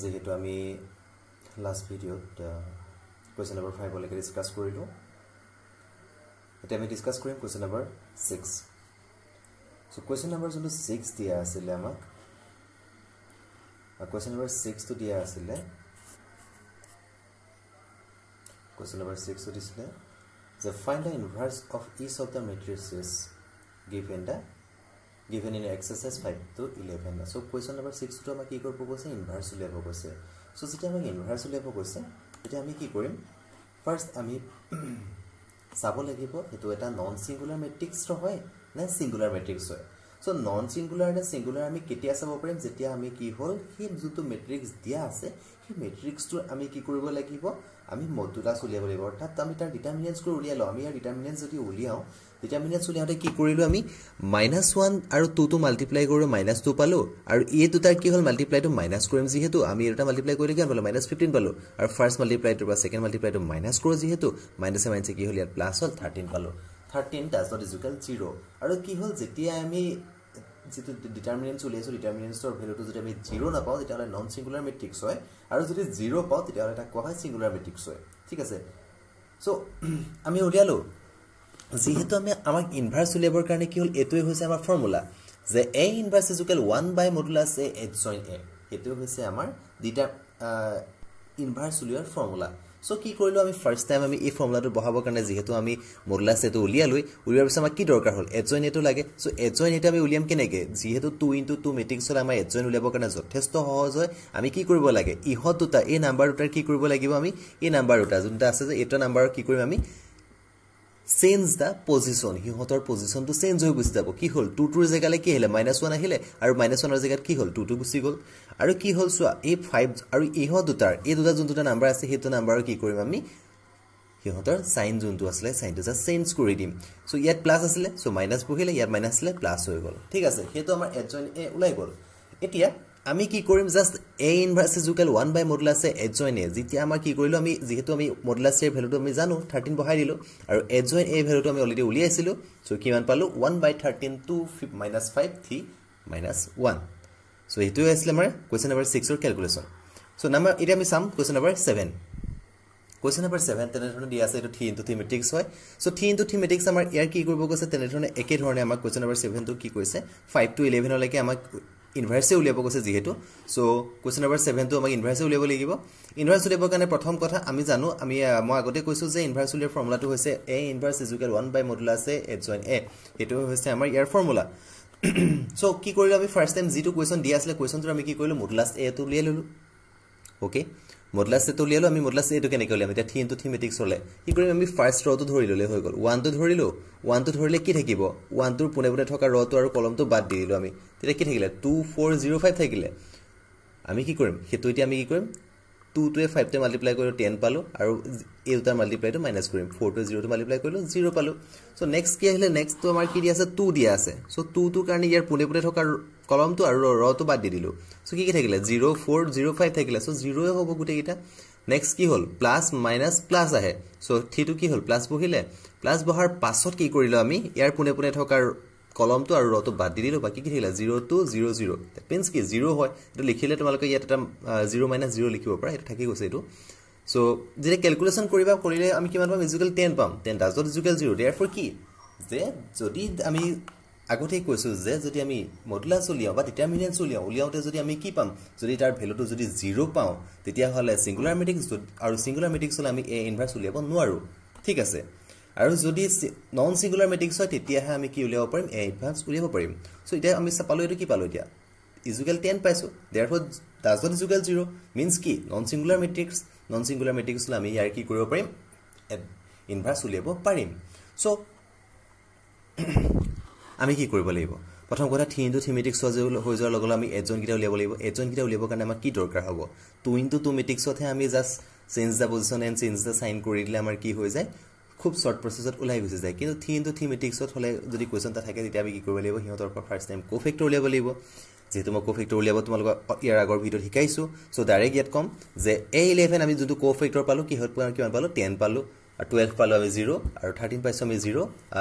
যিহেতু আমি লাষ্ট ভিডিঅ'ত কুৱেশ্যন নম্বৰ ফাইভলৈকে ডিছকাছ কৰিলোঁ। এতিয়া আমি ডিছকাছ কৰিম question number six so' question number যোনটো ছিক্স দিয়া আছিলে আমাক কুৱেশ্যন নম্বৰ ছিক্সটো দিয়া আছিলে কুৱেশ্যন নম্বৰ ছিক্সটো দিছিলে যে find the inverse of each of the matrices given the given in exercise five two eleven so' question number ছিক্সটো আমাক কি কৰিব কৈছে? ইনভাৰ্চ উলিয়াব কৈছে। চ' যেতিয়া আমাক ইনভাৰ্চ উলিয়াব কৈছে তেতিয়া আমি কি কৰিম? ফাৰ্ষ্ট আমি চাব লাগিব সেইটো এটা নন ছিংগুলাৰ মেট্ৰিক্স হয় নে ছিংগুলাৰ মেট্ৰিক্স হয়? চ' নন ছিংগুলাৰ নে ছিংগুলাৰ আমি কেতিয়া চাব পাৰিম? যেতিয়া আমি কি হ'ল সেই যোনটো মেট্ৰিক্স দিয়া আছে সেই মেট্ৰিক্সটো আমি কি কৰিব লাগিব? আমি মডুলাছ উলিয়াব লাগিব। অৰ্থাৎ আমি তাৰ ডিটাৰমিনেঞ্চবোৰ উলিয়াই লওঁ। আমি ইয়াৰ ডিটাৰমিনেঞ্চ যদি উলিয়াওঁ ডিটাৰমিনেঞ্চ উলিয়াওঁতে কি কৰিলোঁ আমি? মাইনাছ ওৱান আৰু টুটো মাল্টিপ্লাই কৰোঁ মাইনাছ টু পালোঁ। আৰু এই দুটাৰ কি হ'ল? মাল্টিপ্লাইটো মাইনাছ কৰিম যিহেতু। আমি এই দুটা মাল্টিপ্লাই কৰিলে কিমান পালোঁ মাইনাছ ফিফটিন পালোঁ। আৰু ফাৰ্ষ্ট মাল্টিপ্লাইটোৰ পৰা ছেকেণ্ড মাল্টিপ্লাইটো মাইনাছ কৰোঁ যিহেতু। মাইনাছে মাইনাছে কি হ'ল? ইয়াত প্লাছ হ'ল থাৰ্টিন পালোঁ। থাৰ্টিন ডাজ নট জিৰ' আৰু কি হ'ল? যেতিয়া আমি যিটো ডিটাৰমিনেঞ্চ উলিয়াইছোঁ ডিটাৰমিনেঞ্চৰ ভেলুটো যদি আমি জিৰ' নাপাওঁ তেতিয়াহ'লে নন ছিংগুলাৰ মেট্ৰিক্স হয়। আৰু যদি জিৰ' পাওঁ তেতিয়াহ'লে তাক কোৱা হয় ছিংগুলাৰ মেট্ৰিক্স হয়। ঠিক আছে? চ' আমি উলিয়ালোঁ। যিহেতু আমি আমাক ইনভাৰ্চ উলিয়াবৰ কাৰণে কি হ'ল? এইটোৱে হৈছে আমাৰ ফৰ্মুলা যে A inverse equal one by modulus A adjoint A সেইটোৱে হৈছে আমাৰ ডিটাৰ ইনভাৰ্চ উলিওৱাৰ ফৰ্মুলা চ' কি কৰিলোঁ আমি? ফাৰ্ষ্ট টাইম আমি এই ফৰ্মুলাটো বহাবৰ কাৰণে যিহেতু আমি মডুলাছ এটো উলিয়ালৈ উলিওৱাৰ পিছত আমাক কি দৰকাৰ হ'ল? এড জইন এটো লাগে। চ' এড জইন এটো আমি উলিয়াম কেনেকৈ? যিহেতু টু ইণ্টু টু মেট্ৰিক্সত আমাৰ এড জইন উলিয়াবৰ কাৰণে যথেষ্ট সহজ হয় আমি কি কৰিব লাগে? ইহঁত দুটা এই নাম্বাৰ দুটাৰ কি কৰিব লাগিব আমি? এই নাম্বাৰ দুটা যোনটা আছে যে এইটো নাম্বাৰৰ কি কৰিম আমি? চেঞ্জ দ্য পজিশ্যন সিহঁতৰ পজিশ্যনটো চেঞ্জ হৈ গুচি যাব। কি হ'ল? টু টুৰ জেগালৈ কি আহিলে? মাইনাছ ওৱান আহিলে। আৰু মাইনাছ ওৱানৰ জেগাত কি হ'ল? টু টু গুচি গ'ল। আৰু কি হ'ল চোৱা এই ফাইভ আৰু ইহঁত দুটাৰ এই দুটা যোন দুটা নাম্বাৰ আছে সেইটো নাম্বাৰৰ কি কৰিম আমি? সিহঁতৰ চাইন যোনটো আছিলে চাইনটো জাষ্ট চেঞ্জ কৰি দিম। চ' ইয়াত প্লাছ আছিলে চ' মাইনাছ বহিলে ইয়াত মাইনাছ আছিলে প্লাছ হৈ গ'ল। ঠিক আছে সেইটো আমাৰ এড জইন এ ওলাই গ'ল। এতিয়া আমি কি কৰিম? Just A inverse equal one by modulus adjoint A যেতিয়া আমাৰ কি কৰিলোঁ আমি যিহেতু আমি মডুলাছ এৰ ভেলুটো আমি জানো থাৰ্টিন বহাই দিলোঁ আৰু এড জইন এ ভেলুটো আমি অলৰেডি উলিয়াইছিলোঁ চ' কিমান পালোঁ? One by thirteen two minus five three minus one so' সেইটোৱে আছিলে আমাৰ কুৱেশ্যন নম্বৰ ছিক্সৰ কেলকুলেশ্যন চ' নাম্বাৰ এতিয়া আমি চাম question number seven question number seven তেনেধৰণে দিয়া আছে এইটো থ্ৰী ইণ্টু থ্ৰী মেট্ৰিক্স হয়। So' three into three matrix আমাৰ ইয়াৰ কি কৰিব কৈছে তেনেধৰণে একেধৰণে আমাক কুৱেশ্যন নম্বৰ ছেভেনটো কি কৈছে ফাইভ টু ইলেভেনলৈকে আমাক ইনভাৰ্চে উলিয়াব কৈছে যিহেতু। চ' কুৱেশ্যন নম্বৰ ছেভেনটো আমাক ইনভাৰ্চে উলিয়াব লাগিব। ইনভাৰ্চ উলিয়াবৰ কাৰণে প্ৰথম কথা আমি জানো আমি মই আগতে কৈছোঁ যে ইনভাৰ্চ উলিয়াৰ ফৰ্মুলাটো হৈছে A inverse equal one by modulus A adjoint A সেইটো হৈছে আমাৰ ইয়াৰ ফৰ্মুলা চ' কি কৰিলোঁ আমি? ফাৰ্ষ্ট টাইম যিটো কুৱেশ্যন দিয়া আছিলে কুৱেশ্যনটো আমি কি কৰিলোঁ? মডুলাছ এটো উলিয়াই ল'লোঁ। অ'কে মডলাছ এটো উলিয়ালোঁ আমি মডলাছ এইটো কেনেকৈ উলিয়াম? এতিয়া থ্ৰী ইণ্টু থ্ৰী মেট্ৰিক্স হ'লে কি কৰিম আমি ফাৰ্ষ্ট ৰটো ধৰি ল'লে হৈ গ'ল। ওৱানটো ধৰিলোঁ ওৱানটো ধৰিলে কি থাকিব? ওৱানটোৰ পোনে পোনে থকা ৰটো আৰু কলমটো বাদ দি দিলোঁ আমি। তেতিয়া কি থাকিলে? টু ফ'ৰ জিৰ' ফাইভ থাকিলে। আমি কি কৰিম? সেইটো এতিয়া আমি কি কৰিম? টুটোৱে ফাইভটোৱে মাল্টিপ্লাই কৰিলোঁ টেন পালোঁ আৰু এই দুটাৰ মাল্টিপ্লাইটো মাইনাছ কৰিম। ফ'ৰটোৱে জিৰ'টো মাল্টিপ্লাই কৰিলোঁ জিৰ' পালোঁ। চ' নেক্সট কি আহিলে? নেক্সটটো আমাৰ কি দিয়া আছে? টু দিয়া আছে। চ' টুটোৰ কাৰণে ইয়াৰ পোনে পোনে থকা কলমটো আৰু ৰটো বাদ দি দিলোঁ। চ' কি কি থাকিলে? জিৰ' ফ'ৰ জিৰ' ফাইভ থাকিলে। চ' জিৰ'য়ে হ'ব গোটেইকেইটা। নেক্সট কি হ'ল? প্লাছ মাইনাছ প্লাছ আহে। চ' থ্ৰীটো কি হ'ল? প্লাছ বহিলে। প্লাছ বহাৰ পাছত কি কৰিলোঁ আমি? ইয়াৰ পোনে পোনে থকা কলমটো আৰু ৰটো বাদ দি দিলোঁ বাকী কি থাকিলে? Zero' two zero' zero' means কি? জিৰ' হয়। এইটো লিখিলে তোমালোকে ইয়াত এটা জিৰ' মাইনাছ জিৰ' লিখিব পাৰা। এইটো থাকি গৈছে এইটো। চ' যেতিয়া কেলকুলেশ্যন কৰিবা কৰিলে আমি কিমান পাম? ইজুকেল টেন পাম। Ten does not equal zero' therefore কি? যে যদি আমি আগতেই কৈছোঁ যে যদি আমি মডুলাছ উলিয়াওঁ বা ডিটাৰমিনেঞ্চ উলিয়াওঁ উলিয়াওঁতে যদি আমি কি পাম? যদি তাৰ ভেলুটো যদি জিৰ' পাওঁ তেতিয়াহ'লে ছিংগুলাৰ মেট্ৰিক্স আৰু ছিংগুলাৰ মেট্ৰিক্স হ'লে আমি এ ইনভাৰ্চ উলিয়াব নোৱাৰোঁ। ঠিক আছে? আৰু যদি নন ছিংগুলাৰ মেট্ৰিক্স হয় তেতিয়াহে আমি কি উলিয়াব পাৰিম? এ ইনভাৰ্চ উলিয়াব পাৰিম। চ' এতিয়া আমি পালোঁ এইটো কি পালোঁ এতিয়া? ইজুকেল টেন পাইছোঁ। For does not equal zero' means কি? Non singular matrix non singular matrix হ'লে আমি ইয়াৰ কি কৰিব পাৰিম? ইনভাৰ্চ উলিয়াব পাৰিম। চ' আমি কি কৰিব লাগিব? প্ৰথম কথা থ্ৰী ইণ্টু থ্ৰী মেট্ৰিক্স হৈ যোৱাৰ লগে লগে আমি এজনকেইটা উলিয়াব লাগিব। এজনকেইটা উলিয়াবৰ কাৰণে আমাক কি দৰকাৰ হ'ব? টু ইণ্টু টু মেট্ৰিক্সতহে আমি just change the position and change the sign কৰি দিলে আমাৰ কি হৈ যায়? খুব শ্বৰ্ট প্ৰচেছত ওলাই গুচি যায়। কিন্তু থ্ৰী ইণ্টু থ্ৰী মেট্ৰিক্সত হ'লে যদি কুৱেশ্যন এটা থাকে তেতিয়া আমি কি কৰিব লাগিব? সিহঁতৰ পৰা ফাৰ্ষ্ট টাইম ক' ফেক্টৰ উলিয়াব লাগিব। যিহেতু মই ক' ফেক্টৰ উলিয়াব তোমালোকক ইয়াৰ আগৰ ভিডিঅ'ত শিকাইছোঁ। চ' ডাইৰেক্ট ইয়াত ক'ম যে এ ইলেভেন আমি যোনটো ক' ফেক্টৰ পালোঁ কিহত কিমান পালোঁ? টেন পালোঁ। আৰু টুৱেল্ভ পালোঁ আমি জিৰ' আৰু থাৰ্টিন পাইছোঁ আমি জিৰ'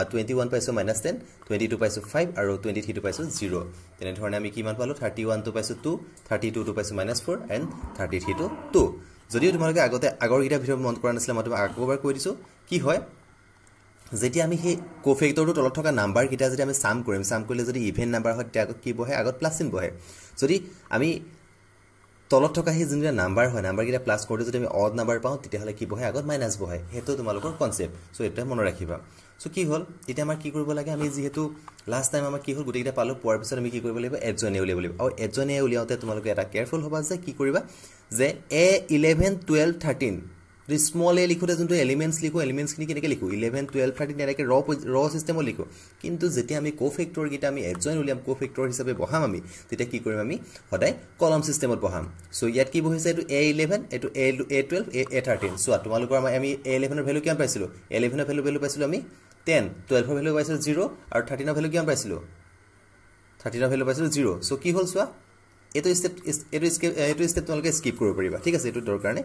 টুৱেণ্টি ওৱান পাইছোঁ মাইনাছ টেন টুৱেণ্টি টু পাইছোঁ ফাইভ আৰু টুৱেণ্টি থ্ৰীটো পাইছোঁ জিৰ' তেনেধৰণে আমি কিমান পালোঁ? থাৰ্টি ওৱানটো পাইছোঁ টু থাৰ্টি টুটো পাইছোঁ মাইনাছ ফ'ৰ এণ্ড থাৰ্টি থ্ৰীটো টু যদিও তোমালোকে আগতে আগৰকেইটা ভিডিঅ'ত মন কৰা নাছিলে মই তোমাক আকৌ কৈ দিছোঁ। কি হয় যেতিয়া আমি সেই কফেক্টৰটোৰ তলত থকা নাম্বাৰকেইটা যদি আমি চাম কৰিম চাম কৰিলে যদি ইভেন নাম্বাৰ হয় তেতিয়া আগত কি বহে? আগত প্লাছ চিন বহে। যদি আমি তলত থকা সেই যোনকেইটা নাম্বাৰ হয় নাম্বাৰকেইটা প্লাছ কৰোঁতে যদি আমি অড নাম্বাৰ পাওঁ তেতিয়াহ'লে কি বহে? আগত মাইনাছ বহে। সেইটো তোমালোকৰ কনচেপ্ট চ' এইটোৱে মনত ৰাখিবা। চ' কি হ'ল? এতিয়া আমাৰ কি কৰিব লাগে? আমি যিহেতু লাষ্ট টাইম আমাৰ কি হ'ল? গোটেইকেইটা পালোঁ। পোৱাৰ পিছত আমি কি কৰিব লাগিব? এজনে উলিয়াব লাগিব। আৰু এজনে উলিয়াওঁতে তোমালোকে এটা কেয়াৰফুল হ'বা যে কি কৰিবা? যে এ ইলেভেন টুৱেল্ভ থাৰ্টিন যদি স্মল এ লিখোঁতে যোনটো এলিমেণ্টছ লিখোঁ এলিমেণ্টছখিনি কেনেকৈ লিখোঁ? ইলেভেন টুৱেল্ভ থাৰ্টিন এনেকৈ ৰ ৰ ছিষ্টেমত লিখোঁ। কিন্তু যেতিয়া আমি ক' ফেক্টৰকেইটা আমি এজইন উলিয়াম ক' ফেক্টৰ হিচাপে বহাম আমি তেতিয়া কি কৰিম আমি? সদায় কলম ছিষ্টেমত বহাম। চ' ইয়াত কি বহিছে? এইটো এ ইলেভেন এইটো এ এ টুৱেল্ভ এ এ থাৰ্টিন চোৱা তোমালোকৰ আমাৰ আমি এ ইলেভেনৰ ভেলু কিমান পাইছিলোঁ? এ ইলেভেনৰ ভেলু ভেলু পাইছিলোঁ আমি টেন টুৱেল্ভৰ ভেলু পাইছিলোঁ জিৰ' আৰু থাৰ্টিনৰ ভেলু কিমান পাইছিলোঁ? থাৰ্টিনৰ ভেলু পাইছিলোঁ জিৰ' চ' কি হ'ল চোৱা? এইটো ষ্টেপ এইটো স্কেপ এইটো ষ্টেপ তোমালোকে স্কিপ কৰিব পাৰিবা। ঠিক আছে এইটো দৰকাৰ নাই।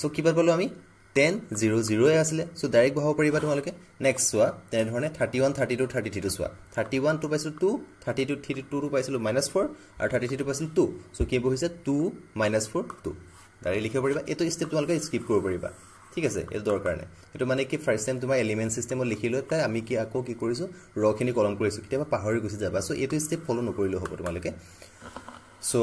চ' কিমান পালোঁ আমি? টেন জিৰ' জিৰ'য়ে আছিলে। চ' ডাইৰেক্ট বহাব পাৰিবা তোমালোকে। নেক্সট চোৱা তেনেধৰণে thirty one thirty two thirty থ্ৰীটো চোৱা। থাৰ্টি ওৱান টু পাইছিলোঁ টু থাৰ্টি টু থ্ৰী টুটো পাইছিলোঁ মাইনাছ ফ'ৰ আৰু থাৰ্টি থ্ৰীটো পাইছিলোঁ টু চ' কি বহিছে? Two minus four two direct লিখিব পাৰিবা। এইটো ষ্টেপ তোমালোকে স্কিপ কৰিব পাৰিবা। ঠিক আছে এইটো দৰকাৰ নাই। সেইটো মানে কি ফাৰ্ষ্ট টাইম তোমাৰ এলিমেণ্ট ছিষ্টেমত লিখি লৈ পেলাই আমি কি আকৌ কি কৰিছোঁ ৰখিনি কলম কৰিছোঁ কেতিয়াবা পাহৰি গুচি যাবা। চ' এইটো ষ্টেপ ফ'ল' নকৰিলেও হ'ব তোমালোকে। চ'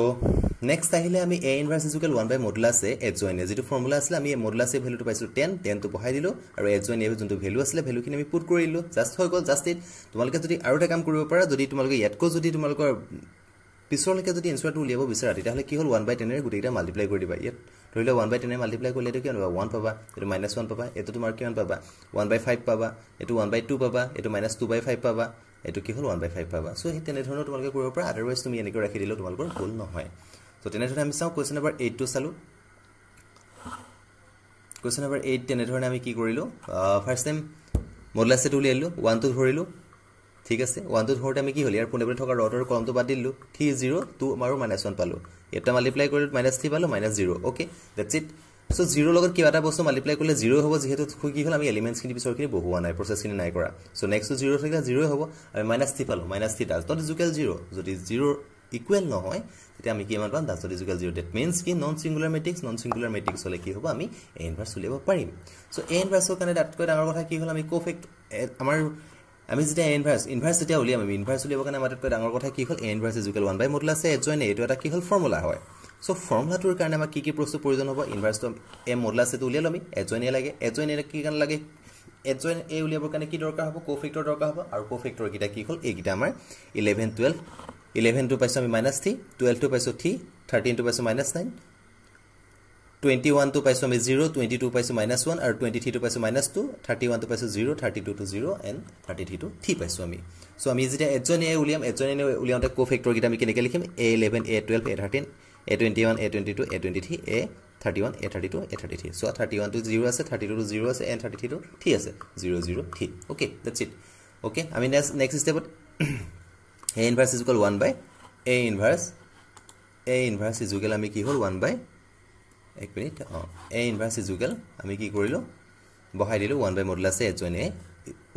নেক্সট আহিলে আমি A equal one by modulus A adjoint A যিটো ফৰ্মুলা আছিলে আমি মডুলাছ এ ভেলুটো পাইছিলোঁ টেন টেনটো বহাই দিলোঁ আৰু জইন এ যোনটো ভেলু আছিলে ভেলুখিনি আমি পুট কৰি দিলোঁ। জাষ্ট হৈ গ'ল জাষ্ট এইট তোমালোকে যদি আৰু এটা কাম কৰিব পাৰা যদি তোমালোকে ইয়াতকৈ যদি তোমালোকৰ পিছলৈকে যদি এনচাৰটো উলিয়াব বিচাৰা তেতিয়াহ'লে কি হ'ল? ওৱান বাই টেনেৰে গোটেইকেইটা মাল্টিপ্লাই কৰি দিবা। ইয়াত ধৰি লোৱা ওৱান বাই টেনে মাল্টিপ্লাই কৰিলে এইটো কিমান পাবা? ওৱান পাবা। এইটো মাইনাছ ওৱান পাবা। এইটো তোমাৰ কিমান পাবা? ওৱান বাই ফাইভ পাবা। এইটো ওৱান বাই টু পাবা। এইটো মাইনাছ টু বাই ফাইভ পাবা। এইটো কি হ'ল? ওৱান বাই ফাইভ পাবা। চ' সেই তেনেধৰণৰ তোমালোকে কৰিব পাৰা। আদাৰৱাইজ তুমি এনেকৈ ৰাখি দিলেও তোমালোকৰ ভুল নহয়। চ' তেনেধৰণে আমি চাওঁ কুৱেশ্যন নম্বৰ এইটটো চালোঁ। কুৱেশ্যন নম্বৰ এইট তেনেধৰণে আমি কি কৰিলোঁ? ফাৰ্ষ্ট টাইম মডলাছ ছেট উলিয়াই দিলোঁ ওৱানটো ধৰিলোঁ। ঠিক আছে ওৱানটো ধৰোঁতে আমি কি হ'ল ইয়াৰ পোনে পোনে থকা ৰডৰ কলমটো বাদ দিলোঁ থ্ৰী জিৰ' টু আৰু মাইনাছ ওৱান পালোঁ। এটা মাল্টিপ্লাই কৰিলোঁ মাইনাছ থ্ৰী পালোঁ minus zero' okay that's it so' zero' লগত কিবা এটা বস্তু মাল্টিপ্লাই কৰিলে জিৰ' হ'ব যিহেতু কি হ'ল আমি এলিমেণ্টছখিনি পিছৰখিনি বহুৱা নাই প্ৰচেছখিনি নাই কৰা। চ' নেক্সটটো জিৰ' থাকিলে জিৰ'ই হ'ব আমি মাইনাছ থ্ৰী পালোঁ minus three does not equal zero' যদি জিৰ' ইকুৱেল নহয় তেতিয়া আমি কিমান পাম does not equal zero' that means কি non singular matrix non singular matrix হ'লে কি হ'ব আমি এ ইনভাৰ্চ উলিয়াব পাৰিম। চ' এ ইনভাৰ্চৰ কাৰণে তাতকৈ ডাঙৰ কথা কি হ'ল আমি কফেক্ট আমাৰ আমি যেতিয়া ইনভাৰ্চ ইনভাৰ্চ যেতিয়া উলিয়াম আমি ইনভাৰ্চ উলিয়াবৰ কাৰণে আমাতকৈ ডাঙৰ কথা কি হ'ল? A inverse equal one by modulus আছে এজইন এইটো এটা কি হ'ল? ফৰ্মুলা হয়। চ' ফৰ্মুলাটোৰ কাৰণে আমাক কি কি বস্তু প্ৰয়োজন হ'ব? ইনভাৰ্চটো এ মডুল আছে উলিয়ালোঁ আমি এজইন এ লাগে। এজইন এ কি কাৰণে লাগে? এজইন এ উলিয়াবৰ কাৰণে কি দৰকাৰ হ'ব? কফেক্টৰ দৰকাৰ হ'ব। আৰু কফেক্টৰকেইটা কি হ'ল? এইকেইটা আমাৰ ইলেভেন টুৱেল্ভ ইলেভেনটো পাইছোঁ আমি মাইনাছ থ্ৰী টুৱেল্ভটো পাইছোঁ থ্ৰী থাৰ্টিনটো পাইছোঁ মাইনাছ নাইন টুৱেণ্টি ওৱানটো পাইছোঁ আমি জিৰ' টুৱেণ্টি টু পাইছোঁ মাইনাছ ওৱান আৰু টুৱেণ্টি থ্ৰীটো পাইছোঁ মাইনাছ টু থাৰ্টি ওৱানটো পাইছোঁ জিৰ' থাৰ্টি টুটো জিৰ' এণ্ড থাৰ্টি থ্ৰীটো থ্ৰী পাইছোঁ আমি চ' আমি যেতিয়া এজন এ উলিয়াম এজন এ উলিয়াওঁতে ক' ফেক্টৰকেইটা আমি কেনেকৈ লিখিম? A eleven A twelve A thirteen A twenty one A twenty two A twenty three A thirty one A thirty two A thirty three so' thirty ওৱানটো zero আছে থাৰ্টি টুটো জিৰ' আছে এণ্ড থাৰ্টি থ্ৰীটো three আছে। Zero' zero' three okay that's it okay আমি next next ষ্টেপত A inverse is equal one by A inverse A inverse equal আমি কি হ'ল? ওৱান বাই এক মিনিট অঁ। এ ইনভাৰ্চ ইজুকেল আমি কি কৰিলোঁ? বহাই দিলোঁ one by modulus A adjoint A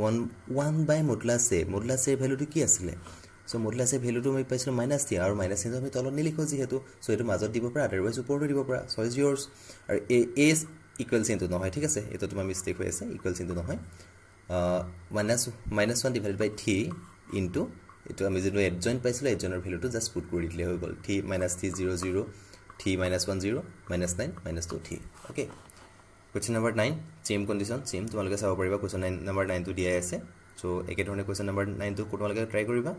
one one by modulus modulus ভেলুটো কি আছিলে? চ' মডুলাছ ভেলুটো আমি পাইছিলোঁ মাইনাছ থ্ৰী আৰু মাইনাছ থ্ৰীটো আমি তলত নিলিখোঁ যিহেতু। চ' এইটো মাজত দিব পৰা আদাৰৱাইজ ওপৰতো দিব পৰা। চইচ ইয়ৰ্ছ আৰু এ এ ইকুৱেল চিনটো নহয় ঠিক আছে? এইটো তোমাৰ মিষ্টেক হৈ আছে ইকুৱেল চিনটো নহয়। Minus minus one divide by three into এইটো আমি যিটো এডজইন পাইছিলোঁ এডজইনৰ ভেলুটো জাষ্ট পুট কৰি দিলে হৈ গ'ল। Three minus three zero' zero' three minus one zero' minus nine minus two three okay question number nine same condition same তোমালোকে চাব পাৰিবা কুৱেশ্যন নাইন নম্বৰ নাইনটো দিয়াই আছে। চ' একেধৰণে কুৱেশ্যন নম্বৰ নাইনটো তোমালোকে ট্ৰাই কৰিবা?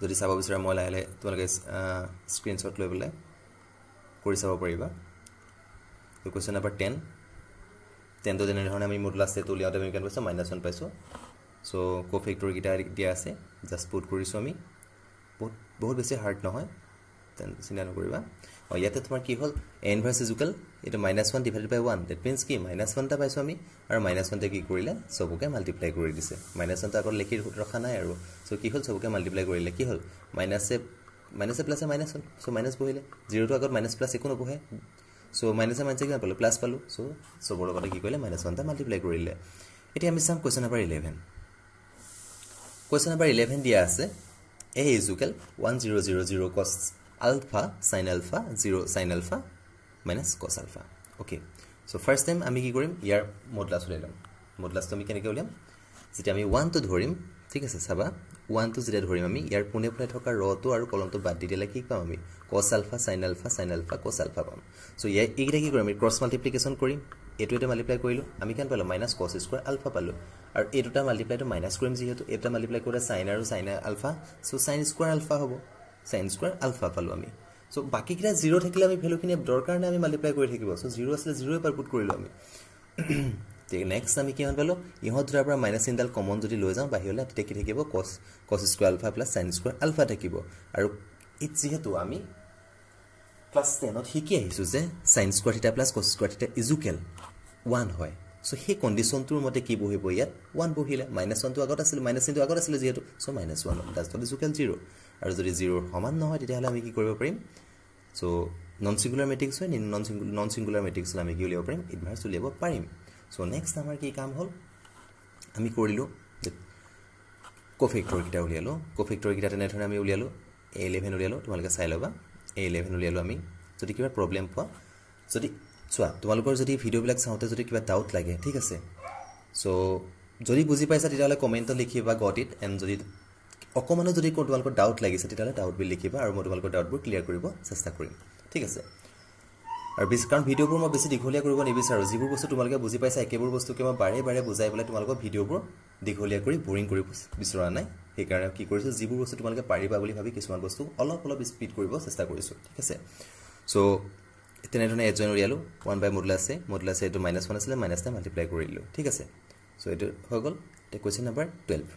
যদি চাব বিচৰা মই লাহে লাহে তোমালোকে স্ক্ৰীণশ্বট লৈ পেলাই কৰি চাব পাৰিবা। কুৱেশ্যন নম্বৰ টেন টেনটো যেনেধৰণে আমি মডুলাছ ছেট উলিয়াওঁতে মাইনাছ ওৱান পাইছোঁ? চ' ক' ফেক্টৰকেইটা দিয়া আছে জাষ্ট পুট কৰিছোঁ আমি। বহুত বহুত বেছি হাৰ্ড নহয়। চিন্তা নকৰিবা। অঁ ইয়াতে তোমাৰ কি হ'ল এ ইনভাৰ্চ ইজুকেল এইটো minus one divided by one that means কি মাইনাছ ওৱান এটা পাইছোঁ আমি আৰু মাইনাছ ওৱানতে কি কৰিলে চবকে মাল্টিপ্লাই কৰি দিছে। মাইনাছ ওৱানটো আগত লিখি ৰখা নাই আৰু। চ' কি হ'ল চবকে মাল্টিপ্লাই কৰিলে কি হ'ল মাইনাছে মাইনাছে প্লাছে মাইনাছ হ'ল চ' মাইনাছ বহিলে। জিৰ'টো আগত মাইনাছ প্লাছ একো নবহে। চ' মাইনাছে মাইনাছে কিমান পালোঁ প্লাছ পালোঁ। চ' চবৰ লগতে কি কৰিলে মাইনাছ ওৱানটা মাল্টিপ্লাই কৰিলে। এতিয়া আমি চাম question number eleven question number eleven দিয়া আছে। A equal one zero' zero' zero' cos alpha sine alpha zero' sine alpha minus cos alpha okay so' first time আমি কি কৰিম? ইয়াৰ মডলাছ উলিয়াই ল'ম। মডলাছটো আমি কেনেকৈ উলিয়াম? যেতিয়া আমি ওৱানটো ধৰিম ঠিক আছে চাবা। ওৱানটো যেতিয়া ধৰিম আমি ইয়াৰ পোনে পোনে থকা ৰটো আৰু কলমটো বাদ দি দিলে কি পাম আমি? Cos alpha sine alpha sine alpha cos alpha পাম। চ' ইয়াৰ এইকেইটা কি কৰিম আমি? ক্ৰছ মাল্টিপ্লিকেশ্যন কৰিম। এইটো এটা মাল্টিপ্লাই কৰিলোঁ। আমি কিমান পালোঁ? মাইনাছ কছ স্কুৱাৰ আলফা পালোঁ। আৰু এই দুটা মাল্টিপ্লাইটো মাইনাছ কৰিম যিহেতু। এই দুটা মাল্টিপ্লাই কৰিলে চাইন আৰু sine alpha. So' sine square alpha হ'ব। চাইন স্কুৱাৰ আলফা পালোঁ আমি। চ' বাকীকেইটা জিৰ' থাকিলে আমি ভেলুখিনি দৰকাৰ নাই আমি মাল্টিপ্লাই কৰি থাকিব। চ' জিৰ' আছিলে পাৰ পুট কৰিলোঁ আমি। নেক্সট আমি কিমান পালোঁ? ইহঁত দুটাৰ পৰা মাইনাছ চিনডাল কমন যদি লৈ যাওঁ বাহিৰলৈ তেতিয়া কি থাকিব cos cos square alpha plus sine square alpha থাকিব। আৰু ইট যিহেতু আমি ক্লাছ টেনত শিকি আহিছোঁ যে sine square theta plus cos square theta equal one হয়। চ' সেই কণ্ডিশ্যনটোৰ মতে কি বহিব ইয়াত? ওৱান বহিলে মাইনাছ ওৱানটো আগত আছিলে মাইনাছ চিনটো আগত আছিলে যিহেতু। So' minus one not equal zero' আৰু যদি জিৰ'ৰ সমান নহয় তেতিয়াহ'লে আমি কি কৰিব পাৰিম? চ' নন ছিংগুলাৰ মেট্ৰিক্স হয় non singular non singular matrix হ'লে আমি কি উলিয়াব পাৰিম? ইনভাৰ্চ উলিয়াব পাৰিম। চ' নেক্সট আমাৰ কি কাম হ'ল? আমি কৰিলোঁ কফেক্টৰকেইটা উলিয়ালোঁ। কফেক্টৰকেইটা তেনেধৰণে আমি উলিয়ালোঁ। এ ইলেভেন উলিয়ালোঁ তোমালোকে চাই ল'বা। এ ইলেভেন উলিয়ালোঁ আমি। যদি কিবা প্ৰব্লেম পোৱা যদি চোৱা তোমালোকৰ যদি ভিডিঅ'বিলাক চাওঁতে যদি কিবা ডাউট লাগে ঠিক আছে? চ' যদি বুজি পাইছা তেতিয়াহ'লে কমেণ্টত লিখিবা গট ইট এণ্ড যদি অকণমানো যদি তোমালোকৰ ডাউট লাগিছে তেতিয়াহ'লে ডাউট বিল লিখিবা আৰু মই তোমালোকৰ ডাউটবোৰ ক্লিয়াৰ কৰিব চেষ্টা কৰিম। ঠিক আছে? আৰু বেছি কাৰণ ভিডিঅ'বোৰ মই বেছি দীঘলীয়া কৰিব নিবিচাৰোঁ। যিবোৰ বস্তু তোমালোকে বুজি পাইছা একেবোৰ বস্তুকে মই বাৰে বাৰে বুজাই পেলাই তোমালোকৰ ভিডিঅ'বোৰ দীঘলীয়া কৰি বৰিং কৰিব বিচৰা নাই। সেইকাৰণে কি কৰিছোঁ যিবোৰ বস্তু তোমালোকে পাৰিবা বুলি ভাবি কিছুমান বস্তু অলপ অলপ স্পীড কৰিব চেষ্টা কৰিছোঁ ঠিক আছে? চ' তেনেধৰণে এড জইন উলিয়ালোঁ। ওৱান বাই মডুলা আছে মডুলা আছে এইটো মাইনাছ ওৱান আছিলে মাইনাছ টাইম মাল্টিপ্লাই কৰি দিলোঁ ঠিক আছে? চ' এইটো হৈ গ'ল। এতিয়া কুৱেশ্যন নাম্বাৰ টুৱেলভ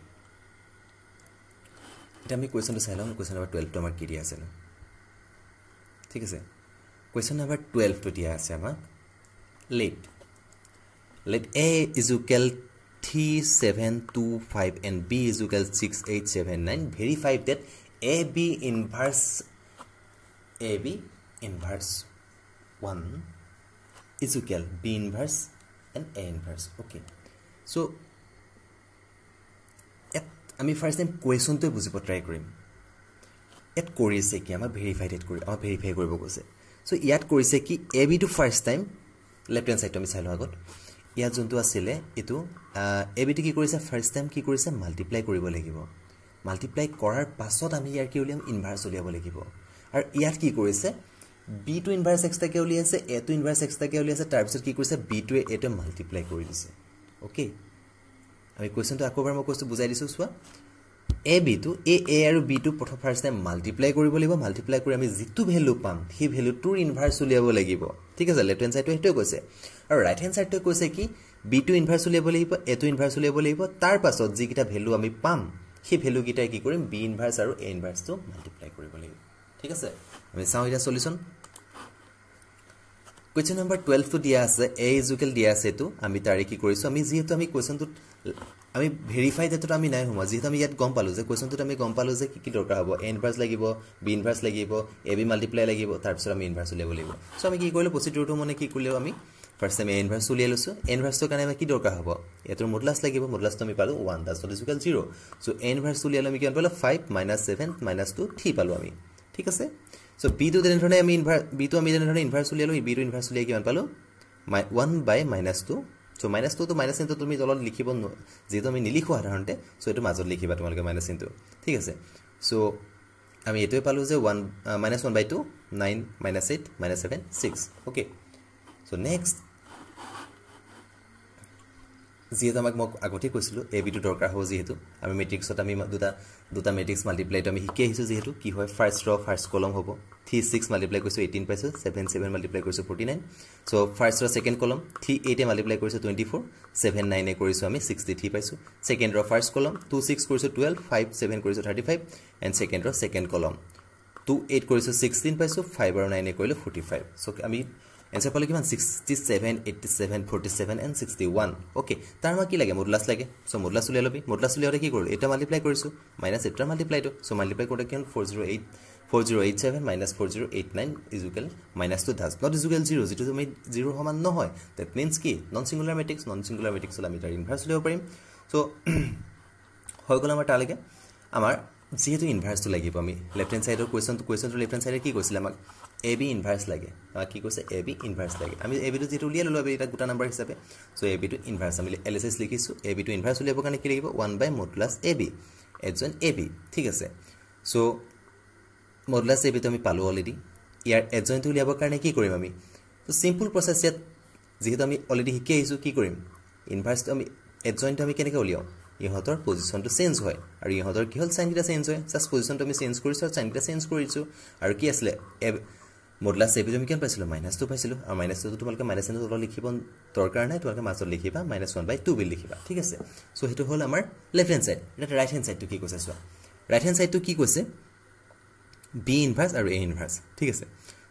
এতিয়া আমি কুৱেশ্যনটো চাই লওঁ কুৱেশ্যন নাম্বাৰ টুৱেলভটো আমাৰ কি দিয়া আছিলে ঠিক আছে? কুৱেশ্যন নাম্বাৰ টুৱেলভটো দিয়া আছে আমাক let let A equal three seven two five and B equal six eight seven nine verify that A B inverse A B inverse one equal B inverse and A inverse okay so' ইয়াত আমি first time কুৱেশ্যনটোৱে বুজিব try কৰিম। ইয়াত কৰিছে কি? আমাক verify date কৰি আমাক ভেৰিফাই কৰিব কৈছে। চ' ইয়াত কৰিছে কি এ বিটো ফাৰ্ষ্ট টাইম লেফ্ট হেণ্ড ছাইডটো আমি চাই লওঁ আগত। ইয়াত যোনটো আছিলে এইটো এ বিটো কি কৰিছে ফাৰ্ষ্ট টাইম কি কৰিছে মাল্টিপ্লাই কৰিব লাগিব। মাল্টিপ্লাই কৰাৰ পাছত আমি ইয়াৰ কি উলিয়াম ইনভাৰ্চ উলিয়াব লাগিব। আৰু ইয়াত কি কৰিছে বিটো ইনভাৰ্চ এক্সট্ৰাকৈ উলিয়াইছে এটো ইনভাৰ্চ এক্সট্ৰাকৈ উলিয়াইছে তাৰপিছত কি কৰিছে বিটোৱে এইটোৱে মাল্টিপ্লাই কৰি দিছে। অ'কে আমি কুৱেশ্যনটো আকৌ এবাৰ মই কৈছোঁ বুজাই দিছোঁ চোৱা। এ বিটো এ এ আৰু বিটো প্ৰথম ফাৰ্ষ্ট টাইম মাল্টিপ্লাই কৰিব লাগিব মাল্টিপ্লাই কৰি আমি যিটো ভেলু পাম সেই ভেলুটোৰ ইনভাৰ্চ উলিয়াব লাগিব। ঠিক আছে লেফ্ট হেণ্ড ছাইডটো সেইটোৱে কৈছে। আৰু ৰাইট হেণ্ড ছাইডটোৱে কৈছে কি বিটো ইনভাৰ্চ উলিয়াব লাগিব এটো ইনভাৰ্চ উলিয়াব লাগিব তাৰ পাছত যিকেইটা ভেলু আমি পাম সেই ভেলুকেইটাই কি কৰিম বি ইনভাৰ্চ আৰু এ ইনভাৰ্চটো মাল্টিপ্লাই কৰিব লাগিব। ঠিক আছে আমি চাওঁ এতিয়া চলিউশ্যন কুৱেশ্যন নম্বৰ টুৱেলভটো দিয়া আছে এ ইজুকেল দিয়া আছে এইটো আমি তাৰে কি কৰিছোঁ আমি যিহেতু আমি কুৱেশ্যনটোত আমি ভেৰিফাই ডেটত আমি নাই সোমোৱা। যিহেতু আমি ইয়াত গম পালোঁ যে কুৱেশ্যনটোত আমি গম পালোঁ যে কি কি দৰকাৰ হ'ব। এ ইনভাৰ্চ লাগিব বি ইনভাৰ্চ লাগিব এ বি মাল্টিপ্লাই লাগিব তাৰপিছত আমি ইনভাৰ্চ উলিয়াব লাগিব। চ' আমি কি কৰিলোঁ প্ৰচিডিউৰটো মানে কি কৰিলোঁ আমি? ফাৰ্ষ্ট টাইম এ ইনভাৰ্চ উলিয়াই লৈছোঁ। এ ইনভাৰ্চটোৰ কাৰণে আমাৰ কি দৰকাৰ হ'ব? ইয়াতৰ মডলাছ লাগিব মডলাছটো আমি পালোঁ one does not equal zero' so' A inverse উলিয়ালে আমি কিমান পালোঁ? Five minus seven minus two three পালোঁ আমি। ঠিক আছে? চ' বিটো তেনেধৰণে আমি ইনভাৰ বিটো আমি তেনেধৰণে ইনভাৰ্চ উলিয়ালোঁ বিটো ইনভাৰ্চ উলিয়াই কিমান পালোঁ? মাই one by minus two so' minus টুটো minus চিনটো তুমি তলত লিখিব যিহেতু আমি নিলিখোঁ সাধাৰণতে চ' এইটো মাজত লিখিবা তোমালোকে মাইনাছ চিনটো ঠিক আছে? চ' আমি এইটোৱে পালোঁ যে one minus one by two nine minus eight minus seven six okay so' next যিহেতু আমাক মই আগতেই কৈছিলোঁ এ বিটো দৰকাৰ হ'ব যিহেতু। আমি মেট্ৰিক্সত আমি দুটা দুটা মেট্ৰিক্স মাল্টিপ্লাইটো আমি শিকি আহিছোঁ যিহেতু। কি হয়? ফাৰ্ষ্ট ৰ ফাৰ্ষ্ট কলম হ'ব। থ্ৰী ছিক্স মাল্টিপ্লাই কৰিছোঁ এইটিন পাইছোঁ। ছেভেন ছেভেন মাল্টিপ্লাই কৰিছোঁ forty nine so' first row second column three এইটে মাল্টিপ্লাই কৰিছোঁ টুৱেণ্টি ফ'ৰ ছেভেন নাইনে কৰিছোঁ আমি ছিক্সটি থ্ৰী পাইছোঁ। Second row first column two six কৰিছোঁ টুৱেল্ভ ফাইভ ছেভেন কৰিছোঁ thirty five and second row second column two eight কৰিছোঁ sixteen পাইছোঁ। ফাইভ আৰু নাইনে কৰিলোঁ ফৰ্টি ফাইভ চ' আমি এনচাৰ পালোঁ কিমান sixty seven eighty seven forty seven and sixty one okay তাৰ আমাক কি লাগে? মডুলাছ লাগে। চ' মডুলাছ উলিয়াই ল'বি। মডুলাছ উলিয়াওঁতে কি কৰিলোঁ? এটা মাল্টিপ্লাই কৰিছোঁ। মাইনাছ এইটাৰ মাল্টিপ্লাইটো চ' মাল্টিপ্লাই কৰোঁতে কিমান four zero' eight four zero' eight seven minus four zero' eight nine equal মাইনাছটো does not equal zero যিটো তুমি জিৰ' সমান নহয়। ডেট মিনছ কি? Non singular matrix non singular মেট্ৰিক্সত আমি তাৰ ইনভাৰ্চ উলিয়াব পাৰিম। চ' হৈ গ'ল আমাৰ তালৈকে। আমাৰ যিহেতু ইনভাৰ্চটো লাগিব আমি লেফ্ট হেণ্ড ছাইডৰ কুৱেশ্যনটো কুৱেশ্যনটো লেফ্ট হেণ্ড ছাইডে কি কৈছিলে আমাক এ বি ইনভাৰ্চ লাগে আমাক কি কৈছে এ বি ইনভাৰ্চ লাগে আমি এ বিটো যিহেতু উলিয়াই ল'লোঁ এটা গোটা নাম্বাৰ হিচাপে চ' এ বিটো ইনভাৰ্চ আমি এল এছ এছ লিখিছোঁ এ বিটো ইনভাৰ্চ উলিয়াবৰ কাৰণে কি লাগিব one by modulus A B adjoint A B ঠিক আছে চ' মডুলাছ এ বিটো আমি পালোঁ অলৰেডি ইয়াৰ এডজইনটো উলিয়াবৰ কাৰণে কি কৰিম আমি ত' চিম্পুল প্ৰচেছ ইয়াত যিহেতু আমি অলৰেডি শিকি আহিছোঁ কি কৰিম ইনভাৰ্চটো আমি এডজইনটো আমি কেনেকৈ উলিয়াওঁ ইহঁতৰ পজিশ্যনটো চেঞ্জ হয়। আৰু ইহঁতৰ কি হ'ল? চাইনকেইটা চেঞ্জ হয়। জাষ্ট পজিশ্যনটো আমি চেঞ্জ কৰিছোঁ আৰু চাইনকেইটা চেঞ্জ কৰিছোঁ। আৰু কি আছিলে? এ মডুলাছ এ বিটো আমি কিমান পাইছিলোঁ? মাইনাছটো পাইছিলোঁ। আৰু মাইনাছটো তোমালোকে মাইনাছ চিনটো তলত লিখিব দৰকাৰ নাই। তোমালোকে মাজত লিখিবা। মাইনাছ ওৱান বাই টু বিল লিখিবা। ঠিক আছে? চ' সেইটো হ'ল আমাৰ লেফ্ট হেণ্ড ছাইড এতিয়া ৰাইট হেণ্ড ছাইডটো কি কৈছে চোৱা? ৰাইট হেণ্ড ছাইডটো কি কৈছে? বি ইনভাৰ্চ আৰু এ ইনভাৰ্চ ঠিক আছে?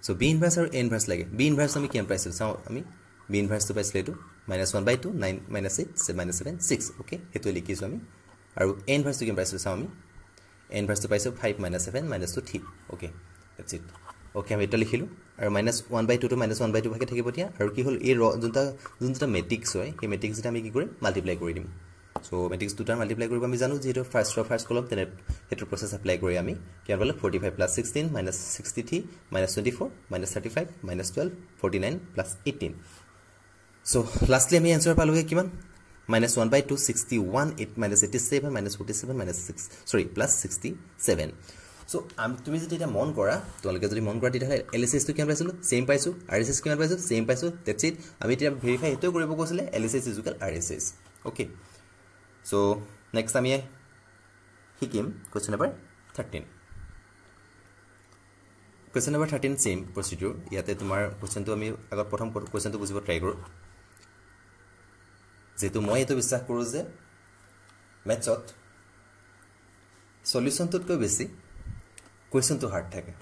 চ' বি ইনভাৰ্চ আৰু এ ইনভাৰ্চ লাগে। বি ইনভাৰ্চ আমি কিমান পাইছিলোঁ? চাওঁ আমি। বি ইনভাৰ্চটো পাইছিলোঁ এইটো minus one by two nine minus eight minus seven six okay সেইটোৱে লিখিছোঁ আমি আৰু এ ইনভাৰ্চটো কিমান পাইছিলোঁ চাওঁ আমি এ ইনভাৰ্চটো পাইছোঁ five minus seven minus two three okay that's it okay আমি এটা লিখিলোঁ আৰু মাইনাছ ওৱান বাই টুটো মাইনাছ ওৱান বাই টু ভাগে থাকিব এতিয়া আৰু কি হ'ল এই ৰ যোনটা যোনটা মেট্ৰিক্স হয় সেই মেট্ৰিক্স দুটা আমি কি কৰিম মাল্টিপ্লাই কৰি দিম চ' মেট্ৰিক্স দুটাৰ মাল্টিপ্লাই কৰিব আমি জানো যিহেতু ফাৰ্ষ্ট ৰ ফাৰ্ষ্ট কলম তেনে সেইটো প্ৰচেছ এপ্লাই কৰি আমি কিমান পালোঁ forty five plus sixteen minus sixty three minus twenty four minus thirty five minus twelve forty nine plus eighteen so' lastly আমি এনচাৰ পালোঁগৈ কিমান? Minus one by two sixty one eight minus eighty seven minus forty seven minus six sorry plus sixty seven so' তুমি যদি এতিয়া মন কৰা তোমালোকে যদি মন কৰা তেতিয়াহ'লে এল এছ এছটো কিমান পাইছিলোঁ? ছেইম পাইছোঁ আৰ এছ এছ কিমান পাইছোঁ? ছেইম পাইছোঁ ডেটছ ইট আমি এতিয়া ভেৰিফাই সেইটোৱে কৰিব কৈছিলে L S S equal R S S okay so' next আমি শিকিম question number thirteen question number thirteen same procedure ইয়াতে তোমাৰ কুৱেশ্যনটো আমি আগত প্ৰথম কুৱেশ্যনটো বুজিব ট্ৰাই কৰোঁ। যিহেতু মই এইটো বিশ্বাস কৰোঁ যে মেথছত চলিউশ্যনটোতকৈ বেছি কুৱেশ্যনটো হাৰ্ড থাকে।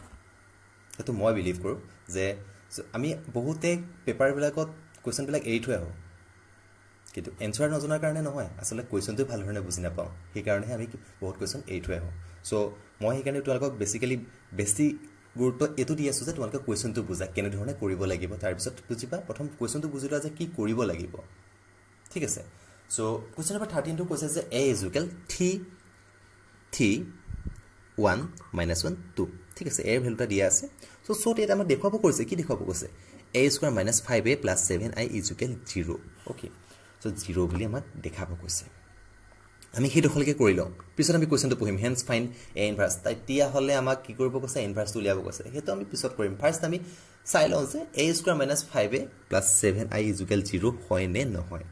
সেইটো মই বিলিভ কৰোঁ যে আমি বহুতে পেপাৰবিলাকত কুৱেশ্যনবিলাক এৰি থৈ আহোঁ। কিন্তু এনচাৰ নজনাৰ কাৰণে নহয় আচলতে কুৱেশ্যনটো ভাল ধৰণে বুজি নাপাওঁ। সেইকাৰণেহে আমি বহুত কুৱেশ্যন এৰি থৈ আহোঁ। চ' মই সেইকাৰণে তোমালোকক বেচিকেলি বেছি গুৰুত্ব এইটো দি আছোঁ যে তোমালোকে কুৱেশ্যনটো বুজা কেনেধৰণে কৰিব লাগিব তাৰপিছত বুজিবা। প্ৰথম কুৱেশ্যনটো বুজি লোৱা যে কি কৰিব লাগিব। ঠিক আছে। চ' কুৱেশ্যন নম্বৰ থাৰ্টিনটো কৈছে যে A equal three three one minus one two ঠিক আছে এৰ ভেলুটা দিয়া আছে। চ' চ' ইয়াত আমাক দেখুৱাব কৈছে কি দেখুৱাব কৈছে? A square minus five A plus seven I equal zero' okay so' zero' বুলি আমাক দেখাব কৈছে। আমি সেইডোখৰলৈকে কৰি লওঁ। পিছত আমি কুৱেশ্যনটো পঢ়িম। হেন্স ফাইন এ ইনভাৰ্চ তেতিয়াহ'লে আমাক কি কৰিব কৈছে? ইনভাৰ্চটো উলিয়াব কৈছে। সেইটো আমি পিছত কৰিম। ফাৰ্ষ্ট আমি চাই লওঁ যে A square minus five A plus seven I equal zero' হয় নে নহয়।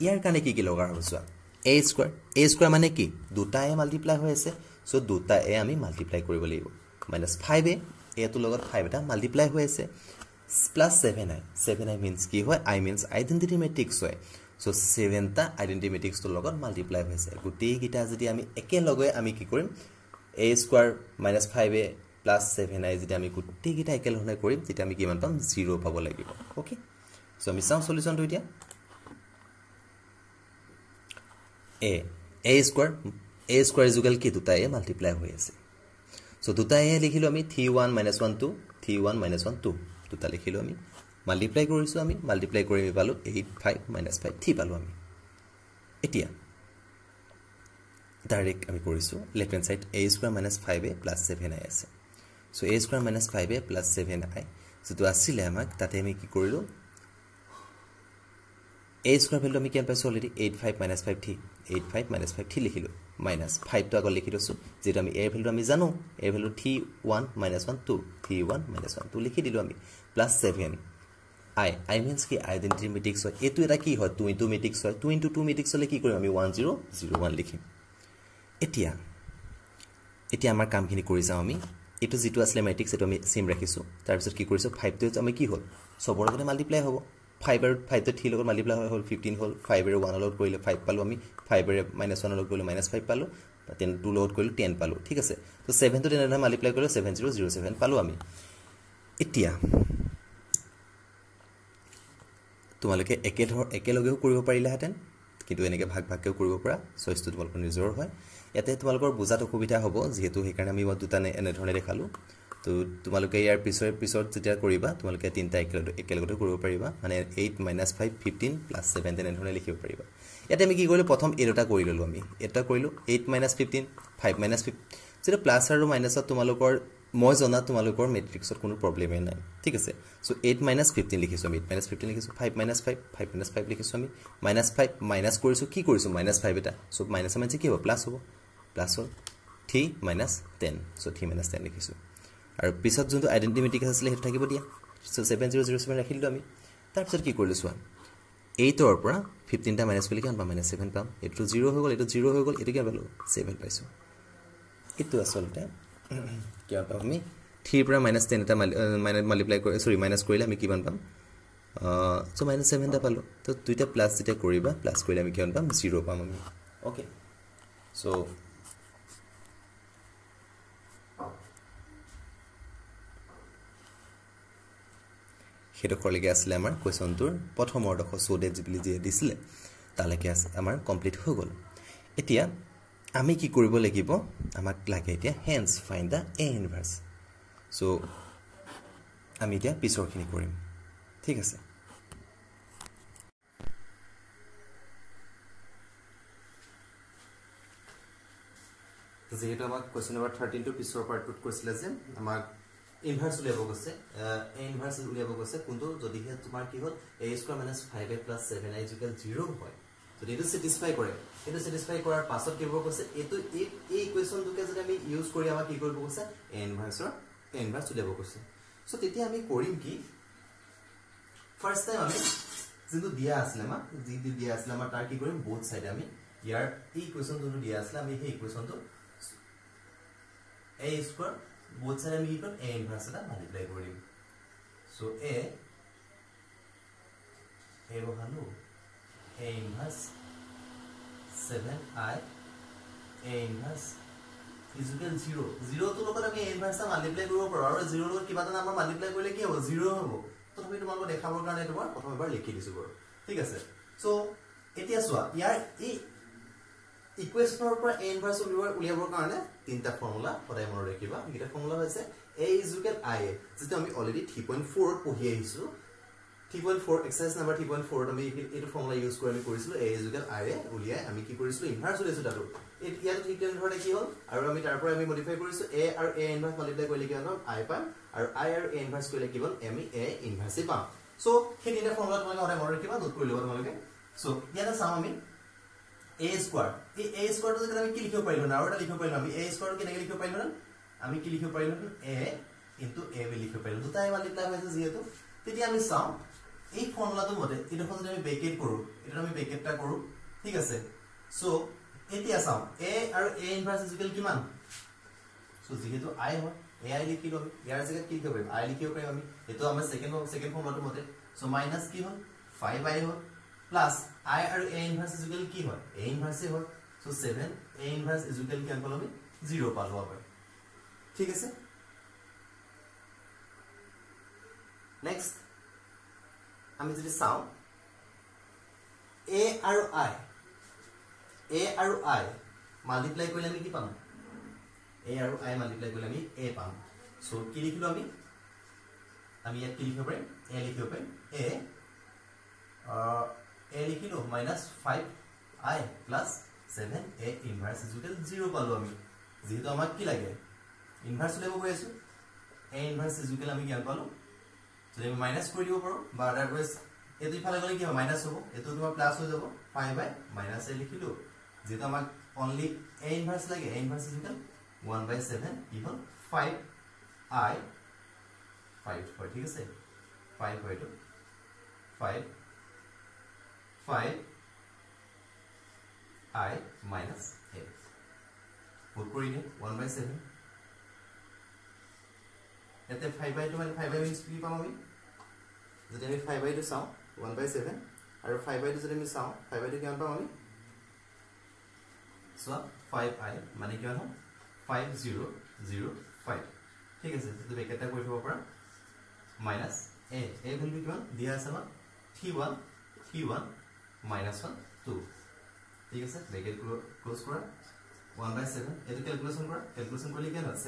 ইয়াৰ কাৰণে কি কি লগা হ'ব চোৱা এ স্কুৱাৰ এ স্কুৱাৰ মানে কি? দুটা এ মাল্টিপ্লাই হৈ আছে চ' দুটা এ আমি মাল্টিপ্লাই কৰিব লাগিব। মাইনাছ ফাইভ এ এটোৰ লগত ফাইভ এটা মাল্টিপ্লাই হৈ আছে। Plus seven I seven I means কি হয়? আই মিনছ আইডেণ্টিটি মেট্ৰিক্স হয়। চ' ছেভেনটা আইডেণ্টি মেট্ৰিক্সটোৰ লগত মাল্টিপ্লাই হৈছে গোটেইকেইটা যদি আমি একেলগে আমি কি কৰিম? A square minus five A plus seven I যদি আমি গোটেইকেইটা একেধৰণে কৰিম তেতিয়া আমি কিমান পাম? জিৰ' পাব লাগিব। অ'কে চ' আমি চাওঁ চলিউশ্যনটো এতিয়া। A A square A square equal কি দুটা এ মাল্টিপ্লাই হৈ আছে চ' দুটা এ লিখিলোঁ আমি three one minus one two three one minus one two দুটা লিখিলোঁ আমি মাল্টিপ্লাই কৰিছোঁ আমি মাল্টিপ্লাই কৰি পালোঁ eight five minus five three পালোঁ আমি এতিয়া ডাইৰেক্ট আমি কৰিছোঁ left hand side A square minus five A plus seven I আছে so' A square minus five A plus seven I যিটো আছিলে আমাক তাতে আমি কি কৰিলোঁ এ স্কুৱাৰ ভেলুটো আমি কিমান পাইছোঁ already eight five minus five three eight five minus five three লিখিলোঁ। Minus ফাইভটো আগত লিখি থৈছোঁ যিহেতু আমি এৰ ভেলুটো আমি জানো এৰ value three one minus one two three one minus one two লিখি দিলোঁ আমি plus seven I I means কি? আইডেণ্টিটি মেট্ৰিক্স হয়। এইটো এটা কি হয়? টু ইণ্টু মেট্ৰিক্স হয়। টু ইণ্টু টু মেট্ৰিক্স হ'লে কি কৰিম আমি? ওৱান জিৰ' জিৰ' ওৱান লিখিম। এতিয়া এতিয়া আমাৰ কামখিনি কৰি যাওঁ আমি। এইটো যিটো আছিলে মেট্ৰিক্স সেইটো আমি ছেইম ৰাখিছোঁ। তাৰপিছত কি কৰিছোঁ? ফাইভটো আমি কি হ'ল? চবৰ লগতে মাল্টিপ্লাই হ'ব। ফাইভ আৰু ফাইভটো থ্ৰীৰ লগত মাল্টিপ্লাই হ'ল ফিফটিন হ'ল ফাইভেৰে ওৱানৰ লগত কৰিলে ফাইভ পালোঁ আমি ফাইভেৰে মাইনাছ ওৱানৰ লগত কৰিলোঁ মাইনাছ ফাইভ পালোঁ টেন টুৰ লগত কৰিলোঁ টেন পালোঁ ঠিক আছে। ত' ছেভেনটো তেনেধৰণে মাল্টিপ্লাই কৰিলোঁ ছেভেন জিৰ' জিৰ' ছেভেন পালোঁ আমি। এতিয়া তোমালোকে একে ধৰ একেলগেও কৰিব পাৰিলাহেঁতেন কিন্তু এনেকৈ ভাগ ভাগকৈও কৰিব পৰা চইচটো তোমালোকৰ নিজৰ হয়। ইয়াতে তোমালোকৰ বুজাত অসুবিধা হ'ব যিহেতু সেইকাৰণে আমি মই দুটা এনেধৰণে দেখালোঁ। তো তোমালোকে ইয়াৰ পিছৰে পিছত যেতিয়া কৰিবা তোমালোকে তিনিটা একেলগে একেলগতে কৰিব পাৰিবা। মানে eight minus five fifteen plus seven তেনেধৰণে লিখিব পাৰিবা। ইয়াতে আমি কি কৰিলোঁ প্ৰথম এই দুটা কৰি ল'লোঁ আমি। এটা কৰিলোঁ eight minus fifteen five minus ফিফ যিটো প্লাছ আৰু মাইনাছত তোমালোকৰ মই জনা তোমালোকৰ মেট্ৰিক্সত কোনো প্ৰব্লেমেই নাই। ঠিক আছে? চ' এইট মাইনাছ ফিফটিন লিখিছোঁ আমি। এইট মাইনাছ ফিফটিন লিখিছোঁ five minus five five minus five লিখিছোঁ আমি। মাইনাছ ফাইভ মাইনাছ কৰিছোঁ কি কৰিছোঁ? মাইনাছ ফাইভ এটা। চ' মাইনাছ মাইনাছ কি হ'ব? প্লাছ হ'ব। প্লাছ হ'ল three minus ten so' three minus ten লিখিছোঁ। আৰু পিছত যোনটো আইডেণ্টি মেট্ৰিক্স আছিলে সেইটো থাকিব দিয়া। So' seven zero' zero' seven ৰাখিলোঁ আমি। তাৰপিছত কি কৰিলোঁ চোৱা এইটৰ পৰা ফিফটিনটা মাইনাছ কৰিলে কিমান পাম? মাইনাছ ছেভেন পাম। এইটো জিৰ' হৈ গ'ল এইটো জিৰ' হৈ গ'ল এইটো কিমান পালোঁ? ছেভেন পাইছোঁ। এইটো আচলতে কিমান পাম আমি? থ্ৰীৰ পৰা মাইনাছ টেন এটা মাইনাছ মাল্টিপ্লাই কৰি চৰি মাইনাছ কৰিলে আমি কিমান পাম? চ' মাইনাছ ছেভেন এটা পালোঁ। তো দুইটা প্লাছ যেতিয়া কৰিবা প্লাছ কৰিলে আমি কিমান পাম? জিৰ' পাম আমি। অ'কে চ' সেইডোখৰলৈকে আছিলে আমাৰ কুৱেশ্যনটোৰ প্ৰথম অৰ্ডোখৰ চ'ডেজ বুলি যিয়ে দিছিলে তালৈকে আছে আমাৰ কমপ্লিট হৈ গ'ল। এতিয়া আমি কি কৰিব লাগিব? আমাক লাগে এতিয়া hence find the A inverse so' আমি এতিয়া পিছৰখিনি কৰিম। ঠিক আছে? যিহেতু আমাক কুৱেশ্যন নম্বৰ থাৰ্টিনটোৰ পিছৰ পাৰ্টটোত কৈছিলে যে আমাক ইনভাৰ্চ উলিয়াব গৈছে এ ইনভাৰ্চ উলিয়াব গৈছে কোনটো? যদিহে তোমাৰ কি হ'ল A square minus five A plus seven I equal zero' হয়। যদি এইটো ছেটিছফাই কৰে এইটো ছেটিছফাই কৰাৰ পাছত কি কৰিব কৈছে এইটো এই এই ইকুৱেশ্যনটোকে যদি আমি ইউজ কৰি আমাক কি কৰিব কৈছে এ ইনভাৰ্চৰ এ ইনভাৰ্চ উলিয়াব কৈছে চ' তেতিয়া আমি কৰিম কি? ফাৰ্ষ্ট টাইম আমি যোনটো দিয়া আছিলে আমাক যিটো দিয়া আছিলে আমাৰ তাৰ কি কৰিম? বহুত চাইডে আমি ইয়াৰ এই ইকুৱেশ্যন যোনটো দিয়া আছিলে আমি সেই ইকুৱেশ্যনটো এ স্কোৱাৰ inverse এটা মাল্টিপ্লাই কৰিম a a বহালো a inverse 7i a inverse is equal 0 0 টো লগত আমি মাল্টিপ্লাই কৰিব পাৰো আৰু 0 লগত কিবা এটা নাম্বাৰ মাল্টিপ্লাই কৰিলে কি হ'ব 0 হ'ব তো তুমি তোমালোকক দেখাবৰ কাৰণে তোমাৰ প্ৰথম এবাৰ লিখি দিছো বাৰু ঠিক আছে so এতিয়া চোৱা ইয়াৰ এই ইকুৱেশ্যনৰ পৰা এ ইনভাৰ্চ উলিয়াব উলিয়াবৰ কাৰণে তিনিটা ফৰ্মুলা সদায় মনত ৰাখিবা এইকেইটা ফৰ্মুলা হৈছে এ ইজুকেল আই এ যিটো আমি অলৰেডি থ্ৰী পইণ্ট ফ'ৰত পঢ়ি আহিছোঁ three point four exercise number three point ফ'ৰত আমি এইটো ফৰ্মুলা ইউজ কৰি আমি কৰিছিলোঁ এ ইজুকেল আই এ উলিয়াই আমি কি কৰিছিলোঁ ইনভাৰ্চ উলিয়াইছোঁ তাতো ইয়াতো ঠিক তেনেধৰণে কি হ'ল আৰু আমি তাৰ পৰা আমি মডিফাই কৰিছোঁ এ আৰু এ ইনভাৰ্চ মাল্টিপ্লাই কৰিলে কিমান পাম আই পাম আৰু আই আৰু এ ইনভাৰ্চ কৰিলে কি হ'ল আমি এ ইনভাৰ্চেই পাম চ' সেই তিনিটা ফৰ্মুলা তোমালোকে সদায় মনত ৰাখিবা নোট কৰি ল'বা তোমালোকে চ' ইয়াতে চাওঁ আমি এ স্কোৱাৰ এই এ স্কোৱাৰটো যেতিয়া আমি কি লিখিব পাৰিলো? আৰু এটা লিখিব পাৰিলো আমি। এ স্কোৱাৰটো কেনেকৈ লিখিব পাৰিলো আমি কি লিখিব পাৰিলো? এ ইনটু এ বুলি লিখিব পাৰিলো। দুটাই মাল্টিপ্লাই হৈছে যিহেতু। তেতিয়া আমি চাওঁ এই ফৰ্মুলাটোৰ মতে এইডোখৰ যদি আমি বেকেট কৰোঁ এইটো আমি বেকেট এটা কৰোঁ ঠিক আছে? চ' এতিয়া চাওঁ এ আৰু এ ইনভাৰ্চ ইজিকেল কিমান? চ' যিহেতু আই হয় এ আই লিখিলো আমি ইয়াৰ জেগাত কি লিখিব পাৰিম? আই লিখিব পাৰিম আমি। এইটো আমাৰ ছেকেণ্ড ছেকেণ্ড ফৰ্মুলাটোৰ মতে। চ' মাইনাছ কি হ'ল ফাইভ আই হ'ল প্লাছ আই আৰু এ ইনভাৰ্চ ইজুকেল কি হয়? এ ইনভাৰ্চে হয়। So' seven A inverse equal কিমান পালোঁ আমি জিৰ' পালোঁ আমাৰ ঠিক আছে নেক্সট আমি যদি চাওঁ এ আৰু আই এ আৰু আই মাল্টিপ্লাই কৰিলে আমি কি পাম এ আৰু আই মাল্টিপ্লাই কৰিলে আমি এ পাম চ' কি লিখিলোঁ আমি আমি ইয়াত কি লিখিব পাৰিম এ লিখিব পাৰিম A A লিখিলোঁ minus five I plus seven A inverse equal zero' পালোঁ আমি যিহেতু আমাক কি লাগে? ইনভাৰ্চ উলিয়াব গৈ আছোঁ। এ ইনভাৰ্চ ইজুকেল আমি কিমান পালোঁ? যদি আমি মাইনাছ কৰি দিব পাৰোঁ। বা আদাৰৱাইজ এইটো ইফালে গ'লে কি হ'ব? মাইনাছ হ'ব। এইটো তোমাৰ প্লাছ হৈ যাব। ফাইভ আই মাইনাছ এ লিখিলোঁ যিহেতু আমাক অনলি এ ইনভাৰ্চ লাগে ইজুকেল ওৱান বাই ছেভেন কি হ'ল ফাইভ আই ফাইভ হয় ঠিক আছে? ফাইভ হয় এইটো five five I minus A vote কৰি দিয়ে ওৱান বাই ছেভেন ইয়াতে ফাইভ বাইটো মানে ফাইভ বাই মিনছ কি পাম আমি। যদি আমি ফাইভ বাইটো চাওঁ ওৱান বাই ছেভেন আৰু ফাইভ বাইটো যদি আমি চাওঁ ফাইভ বাইটো কিমান পাম আমি? চোৱা ফাইভ আই মানে কিমান হ'ল? ফাইভ জিৰ' জিৰ' ফাইভ ঠিক আছে যিটো বেকেটা কৰি থ'ব পৰা। মাইনাছ এ এ কিমান? দিয়া আছে আমাক three one three one minus one two ঠিক আছে ব্ৰেকেট ক্ল'জ কৰা ওৱান বাই ছেভেন এইটো কেলকুলেশ্যন কৰা কেলকুলেশ্যন কৰিলে কিমান হয়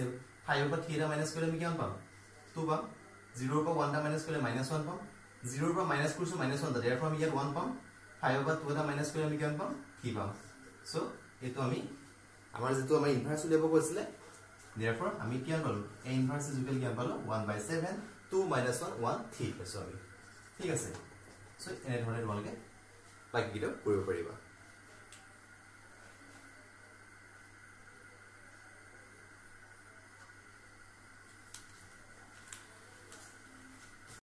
ফাইভৰ পৰা থ্ৰী এটা মাইনাছ কৰিলে আমি কিমান পাম? টু পাম জিৰ'ৰ পৰা ওৱান এটা মাইনাছ কৰিলে মাইনাছ ওৱান পাম জিৰ'ৰ পৰা মাইনাছ কৰিছোঁ মাইনাছ ওৱান পৰা আমি ইয়াত ওৱান পাম ফাইভৰ পৰা টু এটা মাইনাছ কৰিলে আমি কিমান পাম? থ্ৰী পাম। চ' এইটো আমি আমাৰ যিটো আমাৰ ইনভাৰ্চ উলিয়াব কৈছিলে পৰা আমি কিমান পালোঁ? এই ইনভাৰ্চ ইজুকেল কিমান পালোঁ? One by seven two minus one one three পাইছোঁ আমি। ঠিক আছে। চ' এনেধৰণে তোমালোকে বাকীকেইটাও কৰিব পাৰিবা।